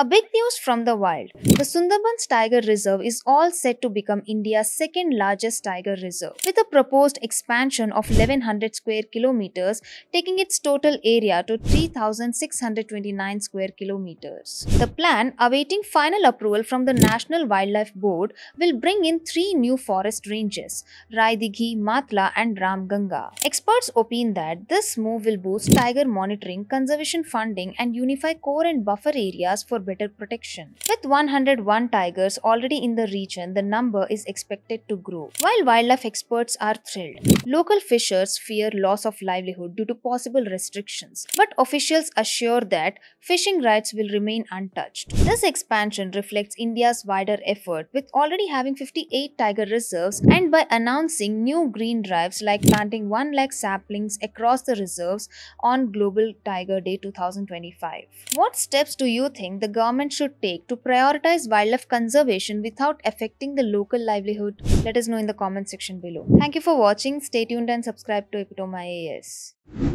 A big news from the wild. The Sundarbans Tiger Reserve is all set to become India's second largest tiger reserve, with a proposed expansion of 1100 square kilometers, taking its total area to 3629 square kilometers. The plan, awaiting final approval from the National Wildlife Board, will bring in three new forest ranges Raidighi, Matla, and Ramganga. Experts opine that this move will boost tiger monitoring, conservation funding, and unify core and buffer areas for better protection. With 101 tigers already in the region, the number is expected to grow. While wildlife experts are thrilled, local fishers fear loss of livelihood due to possible restrictions, but officials assure that fishing rights will remain untouched. This expansion reflects India's wider effort, with already having 58 tiger reserves and by announcing new green drives like planting 1 lakh saplings across the reserves on Global Tiger Day 2025. What steps do you think the government should take to prioritize wildlife conservation without affecting the local livelihood? Let us know in the comment section below. Thank you for watching. Stay tuned and subscribe to Epitome IAS.